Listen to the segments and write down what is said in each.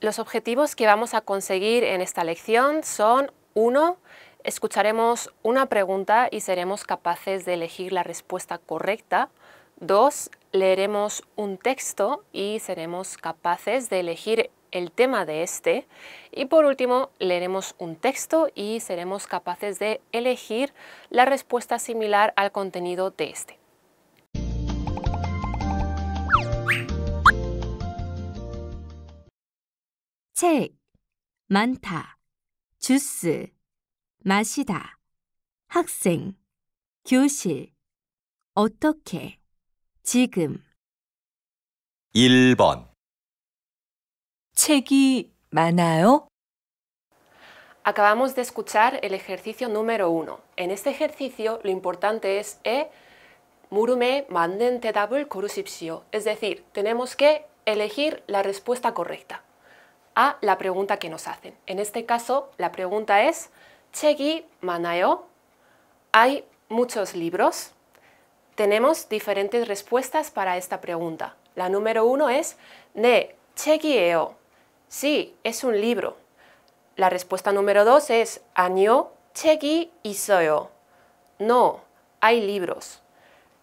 Los objetivos que vamos a conseguir en esta lección son 1. Escucharemos una pregunta y seremos capaces de elegir la respuesta correcta. 2. Leeremos un texto y seremos capaces de elegir el tema de este. Y por último, leeremos un texto y seremos capaces de elegir la respuesta similar al contenido de este. 책, 많다, 주스, 마시다, 학생, 교실, 어떻게, 지금, 1번, 책이 많아요? Acabamos de escuchar el ejercicio número uno. En este ejercicio lo importante es e 물음에 맞는 대답을 고르십시오. Es decir, tenemos que elegir la respuesta correcta a la pregunta que nos hacen. En este caso, la pregunta es, Chegi Manayo, hay muchos libros. Tenemos diferentes respuestas para esta pregunta. La número uno es, Ne Chegieo, sí, es un libro. La respuesta número dos es, Año Chegi Isoyo, no, hay libros.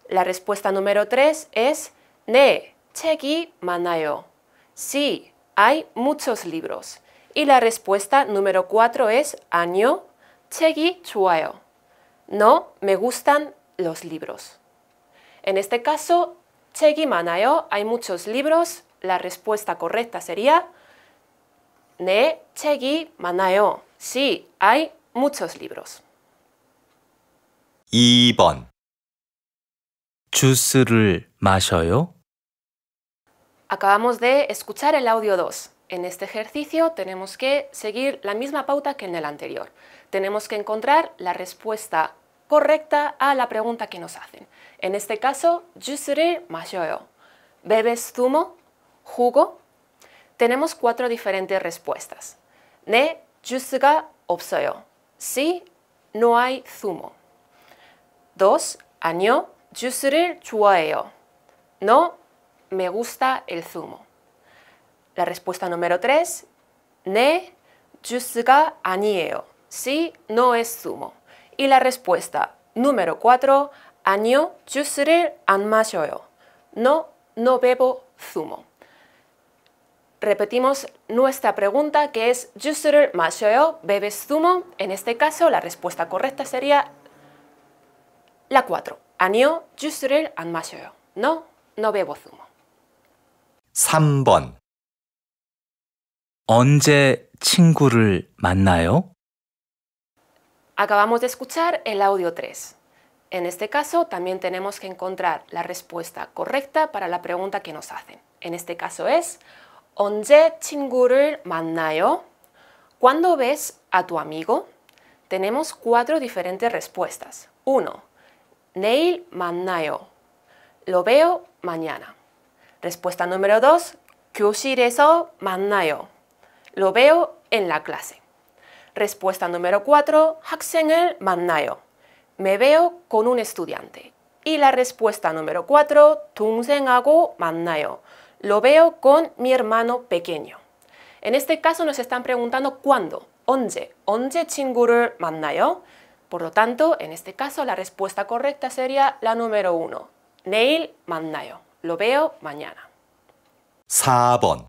La respuesta número tres es, Ne Chegi Manayo, sí, hay muchos libros. Y la respuesta número cuatro es 아니요, 책이 좋아요. No, me gustan los libros. En este caso, 책이 많아요, hay muchos libros. La respuesta correcta sería 네, 책이 많아요. Sí, hay muchos libros. 2번, 주스를 마셔요? Acabamos de escuchar el audio 2. En este ejercicio tenemos que seguir la misma pauta que en el anterior. Tenemos que encontrar la respuesta correcta a la pregunta que nos hacen. En este caso, jusure mashoyo. ¿Bebes zumo? ¿Jugo? Tenemos cuatro diferentes respuestas. Ne jusuga opsoyo. Sí, no hay zumo. 2. Año jusure chuaeo. No, me gusta el zumo. La respuesta número 3. 네, 주스가 아니에요. Sí, no es zumo. Y la respuesta número 4. 아니요, 주스를 안 마셔요. No, no bebo zumo. Repetimos nuestra pregunta que es 주스를 마셔요, bebes zumo. En este caso la respuesta correcta sería la 4. 아니요, 주스를 안 마셔요. No, no bebo zumo. 3번, 언제 친구를 만나요? Acabamos de escuchar el audio 3. En este caso también tenemos que encontrar la respuesta correcta para la pregunta que nos hacen. En este caso es 언제 친구를 만나요? ¿Cuándo ves a tu amigo? Tenemos cuatro diferentes respuestas. 1. 내일 만나요. Lo veo mañana. Respuesta número 2. 교실에서 만나요. Lo veo en la clase. Respuesta número 4. 학생을 만나요. Me veo con un estudiante. Y la respuesta número 4. 동생하고 만나요. Lo veo con mi hermano pequeño. En este caso nos están preguntando cuándo, 언제, 언제 친구를 만나요? Por lo tanto, en este caso la respuesta correcta sería la número 1. 내일 만나요. Lo veo mañana. 4번,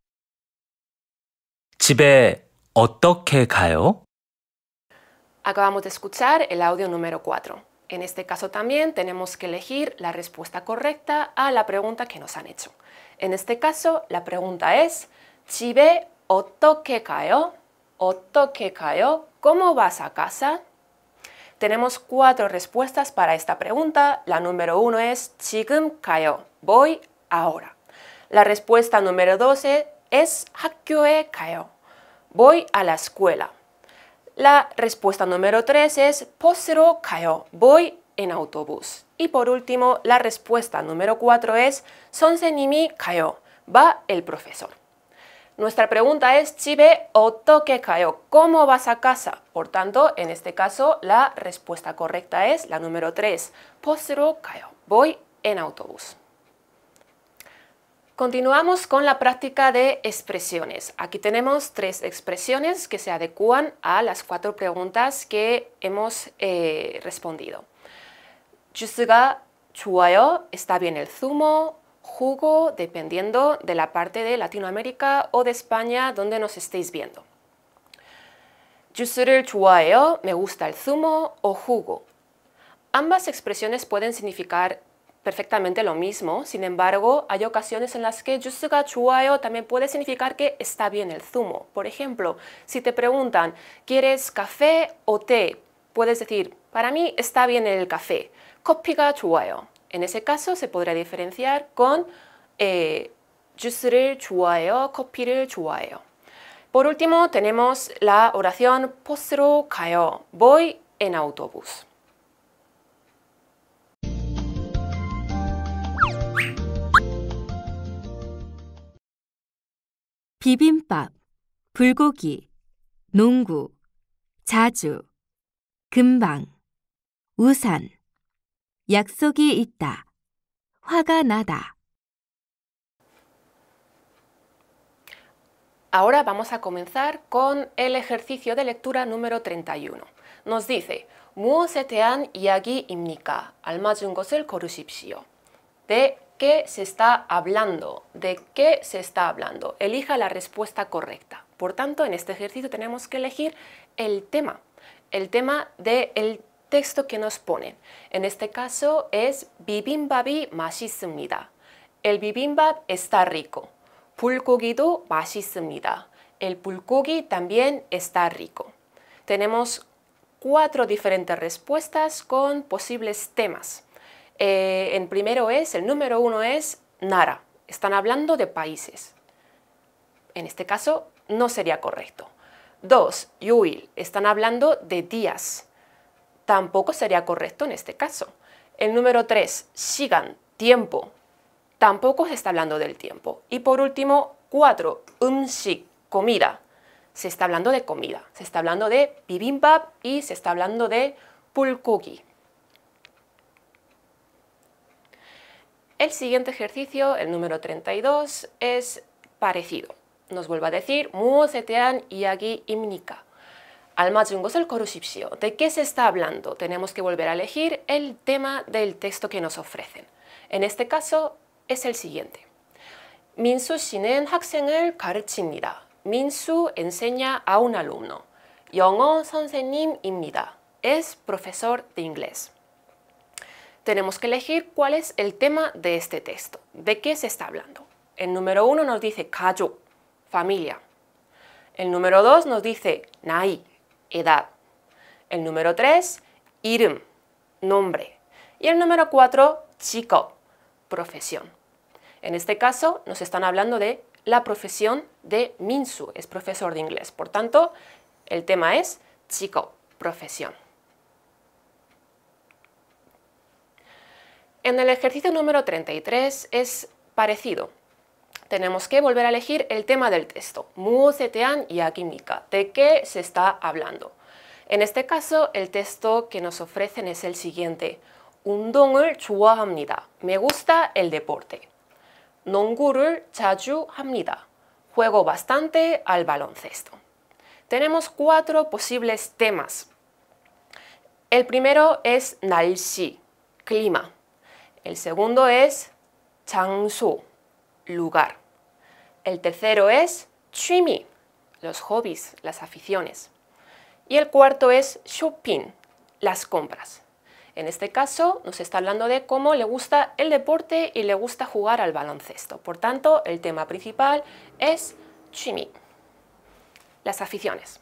집에 어떻게 가요? Acabamos de escuchar el audio número 4. En este caso también tenemos que elegir la respuesta correcta a la pregunta que nos han hecho. En este caso, la pregunta es, 집에 어떻게 가요? 어떻게 가요? ¿Cómo vas a casa? Tenemos cuatro respuestas para esta pregunta. La número uno es 지금 가요. Voy ahora. La respuesta número 12 es 학교에 가요. Voy a la escuela. La respuesta número 3 es 버스로 가요. Voy en autobús. Y por último, la respuesta número 4 es 선생님이 가요. Va el profesor. Nuestra pregunta es 집에 어떻게 가요? ¿Cómo vas a casa? Por tanto, en este caso, la respuesta correcta es la número 3. 버스로 가요. Voy en autobús. Continuamos con la práctica de expresiones. Aquí tenemos tres expresiones que se adecúan a las cuatro preguntas que hemos eh, respondido. 주스가 좋아요, está bien el zumo, jugo, dependiendo de la parte de Latinoamérica o de España donde nos estéis viendo. 주스를 좋아해요, me gusta el zumo o jugo. Ambas expresiones pueden significar perfectamente lo mismo, sin embargo, hay ocasiones en las que 주스가 좋아요 también puede significar que está bien el zumo. Por ejemplo, si te preguntan, ¿quieres café o té? Puedes decir, para mí está bien el café. 커피가 좋아요. En ese caso se podría diferenciar con eh, 주스를 좋아해요, 커피를 좋아해요. Por último, tenemos la oración 버스로 가요. Voy en autobús. 비빔밥, 불고기, 농구, 자주, 금방, 우산, 약속이 있다, 화가 나다. Ahora vamos a comenzar con el ejercicio de lectura número 31. Nos dice, 무엇에 대한 이야기입니까? 알맞은 것을 고르십시오. ¿De qué se está hablando? ¿De qué se está hablando? Elija la respuesta correcta. Por tanto, en este ejercicio tenemos que elegir el tema, el tema del texto que nos ponen. En este caso es 비빔밥이 맛있습니다. El bibimbap está rico. 불고기도 맛있습니다. El pulgogi también está rico. Tenemos cuatro diferentes respuestas con posibles temas. Eh, en primero es, el número uno es Nara. Están hablando de países. En este caso no sería correcto. Dos, Yuil. Están hablando de días. Tampoco sería correcto en este caso. El número tres, Shigan. Tiempo. Tampoco se está hablando del tiempo. Y por último, cuatro, umshik. Comida. Se está hablando de comida. Se está hablando de bibimbap y se está hablando de pulgogi. El siguiente ejercicio, el número 32, es parecido. Nos vuelve a decir 무엇에 대한 이야기입니까? 알맞은 것을 고르십시오. ¿De qué se está hablando? Tenemos que volver a elegir el tema del texto que nos ofrecen. En este caso es el siguiente. 민수 씨는 학생을 가르칩니다. 민수 enseña a un alumno. 영어 선생님입니다. Es profesor de inglés tenemos que elegir cuál es el tema de este texto. ¿De qué se está hablando? El número uno nos dice kajo, familia. El número dos nos dice nai, edad. El número tres, irum, nombre. Y el número cuatro, chico, profesión. En este caso nos están hablando de la profesión de Minsu, es profesor de inglés. Por tanto, el tema es chico, profesión. En el ejercicio número 33 es parecido. Tenemos que volver a elegir el tema del texto. 무엇에 y química. ¿De qué se está hablando? En este caso, el texto que nos ofrecen es el siguiente. 운동을 좋아합니다. Me gusta el deporte. 농구를 자주 합니다. Juego bastante al baloncesto. Tenemos cuatro posibles temas. El primero es 날씨, clima. El segundo es 장소, lugar. El tercero es 취미, los hobbies, las aficiones. Y el cuarto es shopping, las compras. En este caso nos está hablando de cómo le gusta el deporte y le gusta jugar al baloncesto. Por tanto, el tema principal es 취미, las aficiones.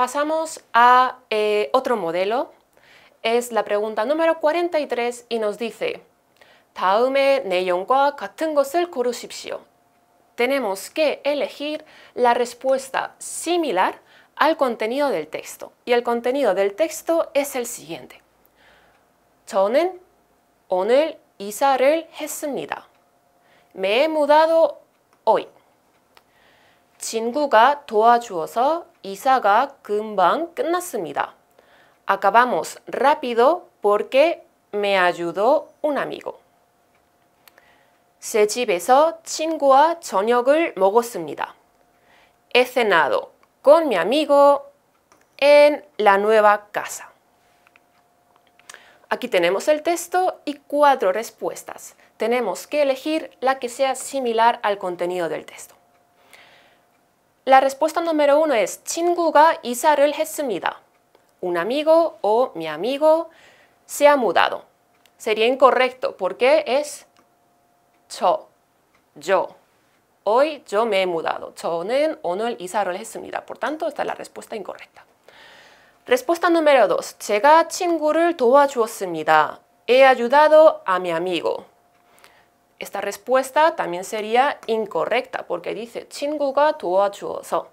Pasamos a eh, otro modelo. Es la pregunta número 43 y nos dice 다음의 내용과 같은 것을 고르십시오. Tenemos que elegir la respuesta similar al contenido del texto. Y el contenido del texto es el siguiente. 저는 오늘 이사를 했습니다. Me he mudado hoy. 친구가 도와주어서 이사가 금방 끝났습니다. Acabamos rápido porque me ayudó un amigo. 제 집에서 친구와 저녁을 먹었습니다. He cenado con mi amigo en la nueva casa. Aquí tenemos el texto y cuatro respuestas. Tenemos que elegir la que sea similar al contenido del texto. La respuesta número uno es 친구가 이사를 했습니다. Un amigo o mi amigo se ha mudado. Sería incorrecto porque es 저, yo. Hoy yo me he mudado. 저는 오늘 이사를 했습니다. Por tanto, esta es la respuesta incorrecta. Respuesta número dos. 제가 친구를 도와주었습니다. He ayudado a mi amigo. Esta respuesta también sería incorrecta porque dice 친구가 도와주어서.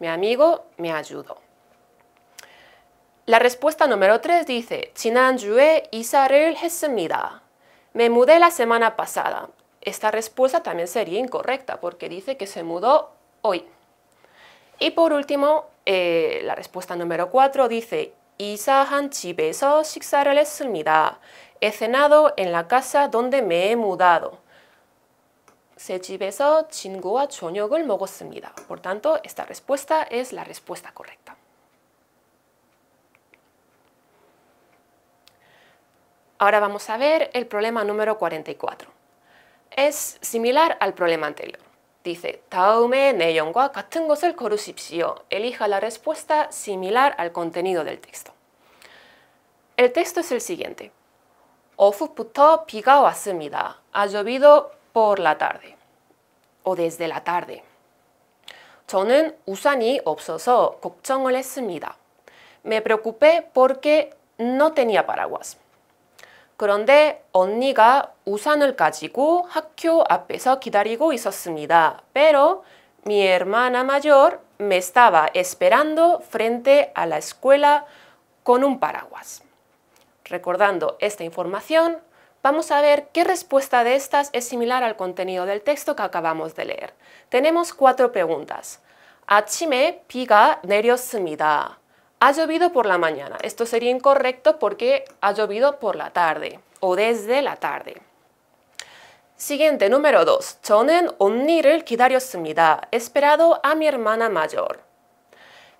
Mi amigo me ayudó. La respuesta número 3 dice 지난주에 이사를 했습니다. Me mudé la semana pasada. Esta respuesta también sería incorrecta porque dice que se mudó hoy. Y por último, eh, la respuesta número 4 dice 이사한 집에서 식사를 했습니다. He cenado en la casa donde me he mudado. 새 집에서 친구와 저녁을 먹었습니다. Por tanto, esta respuesta es la respuesta correcta. Ahora vamos a ver el problema número 44. Es similar al problema anterior. Dice, 다음의 내용과 같은 것을 고르십시오. Elija la respuesta similar al contenido del texto. El texto es el siguiente. 오후부터 비가 왔습니다. Ha llovido por la tarde. O desde la tarde. 저는 우산이 없어서 걱정을 했습니다. Me preocupé porque no tenía paraguas. 그런데 언니가 우산을 가지고 학교 앞에서 기다리고 있었습니다. Pero mi hermana mayor me estaba esperando frente a la escuela con un paraguas. Recordando esta información, vamos a ver qué respuesta de estas es similar al contenido del texto que acabamos de leer. Tenemos cuatro preguntas. 아침에 비가 내렸습니다. Ha llovido por la mañana. Esto sería incorrecto porque ha llovido por la tarde o desde la tarde. Siguiente, número 2. 저는 언니를 기다렸습니다. Esperado a mi hermana mayor.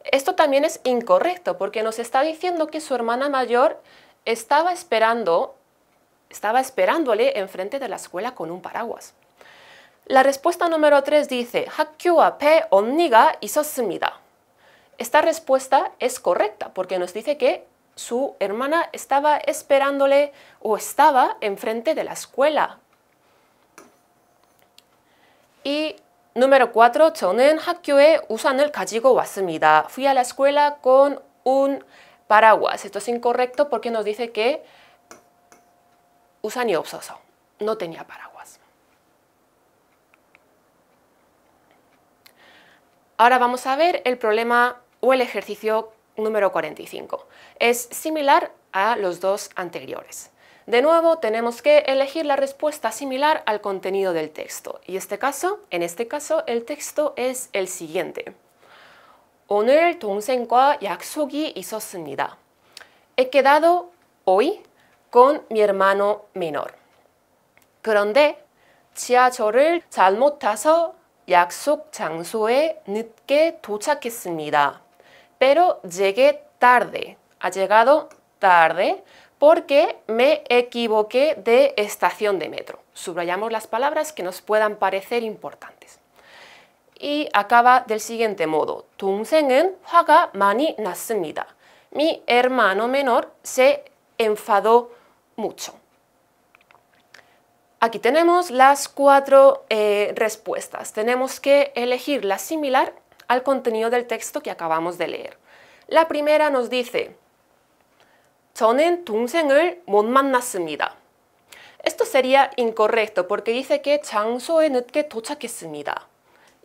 Esto también es incorrecto porque nos está diciendo que su hermana mayor estaba esperando, estaba esperándole enfrente de la escuela con un paraguas. La respuesta número 3 dice 학교 앞에 언니가 있었습니다. Esta respuesta es correcta porque nos dice que su hermana estaba esperándole o estaba enfrente de la escuela. Y número 4, 저는 학교에 우산을 가지고 왔습니다. Fui a la escuela con un paraguas. Esto es incorrecto porque nos dice que 우산이 없어서 no tenía paraguas. Ahora vamos a ver el problema o el ejercicio número 45. Es similar a los dos anteriores. De nuevo, tenemos que elegir la respuesta similar al contenido del texto. Y este caso, en este caso, el texto es el siguiente. 오늘 동생과 약속이 있었습니다. He quedado hoy con mi hermano menor. 그런데 지하철을 잘못 타서 약속 장소에 늦게 도착했습니다. Pero llegué tarde. Ha llegado tarde porque me equivoqué de estación de metro. Subrayamos las palabras que nos puedan parecer importantes. Y acaba del siguiente modo. 동생은 화가 많이 났습니다. Mi hermano menor se enfadó mucho. Aquí tenemos las cuatro eh, respuestas. Tenemos que elegir la similar al contenido del texto que acabamos de leer. La primera nos dice 저는 동생을 못 만났습니다. Esto sería incorrecto porque dice que 장소에 늦게 도착했습니다.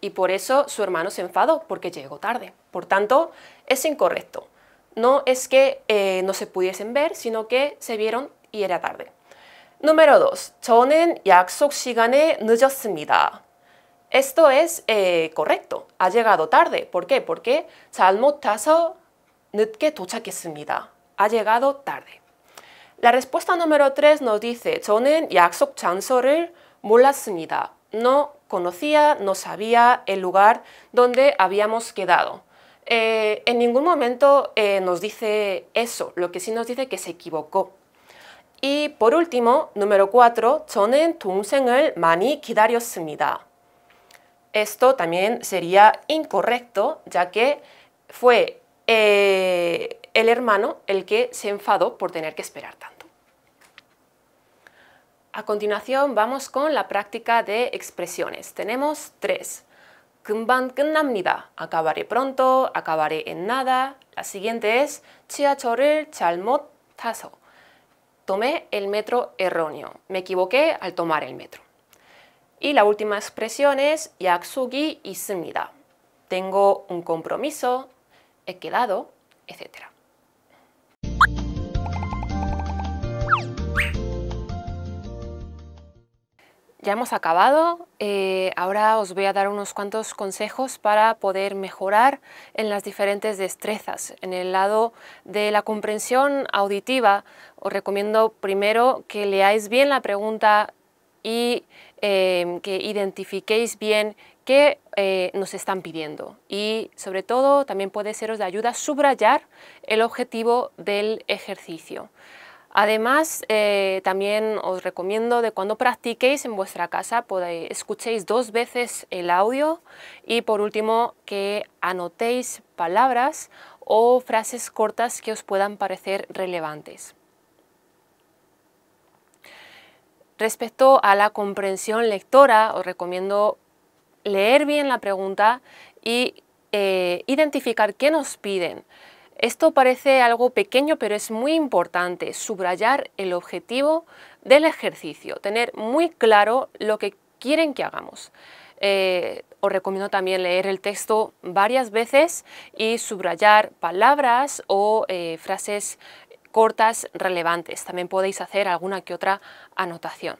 Y por eso su hermano se enfadó porque llegó tarde. Por tanto, es incorrecto. No es que eh, no se pudiesen ver, sino que se vieron y era tarde. Número 2. 저는 약속 시간에 늦었습니다. Esto es eh, correcto. Ha llegado tarde. ¿Por qué? Porque 잘못 타서 늦게 도착했습니다. Ha llegado tarde. La respuesta número 3 nos dice 저는 약속 장소를 몰랐습니다. No conocía, no sabía el lugar donde habíamos quedado. Eh, en ningún momento eh, nos dice eso, lo que sí nos dice que se equivocó. Y por último, número 4, 저는 동생을 많이 기다렸습니다. Esto también sería incorrecto, ya que fue eh, el hermano el que se enfadó por tener que esperar tanto. A continuación vamos con la práctica de expresiones. Tenemos tres. 금방 끝납니다. Acabaré pronto, acabaré en nada. La siguiente es 지하철을 잘못 타서. Tomé el metro erróneo. Me equivoqué al tomar el metro. Y la última expresión es 약속이 있습니다. Tengo un compromiso, he quedado, etc. Ya hemos acabado, eh, ahora os voy a dar unos cuantos consejos para poder mejorar en las diferentes destrezas. En el lado de la comprensión auditiva os recomiendo primero que leáis bien la pregunta y eh, que identifiquéis bien qué eh, nos están pidiendo y sobre todo también puede seros de ayuda subrayar el objetivo del ejercicio. Además, eh, también os recomiendo de cuando practiquéis en vuestra casa, escuchéis dos veces el audio y por último que anotéis palabras o frases cortas que os puedan parecer relevantes. Respecto a la comprensión lectora, os recomiendo leer bien la pregunta y eh, identificar qué nos piden. Esto parece algo pequeño, pero es muy importante, subrayar el objetivo del ejercicio, tener muy claro lo que quieren que hagamos. Eh, os recomiendo también leer el texto varias veces y subrayar palabras o eh, frases cortas relevantes. También podéis hacer alguna que otra anotación.